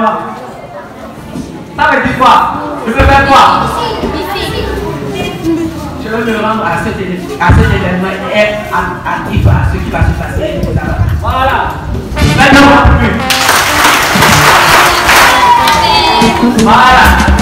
événement. Ça ah, veut dire quoi Je veux faire quoi? Je veux me rendre à cet, événement et être actif à ce qui va se passer. Voilà. Maintenant, Voilà.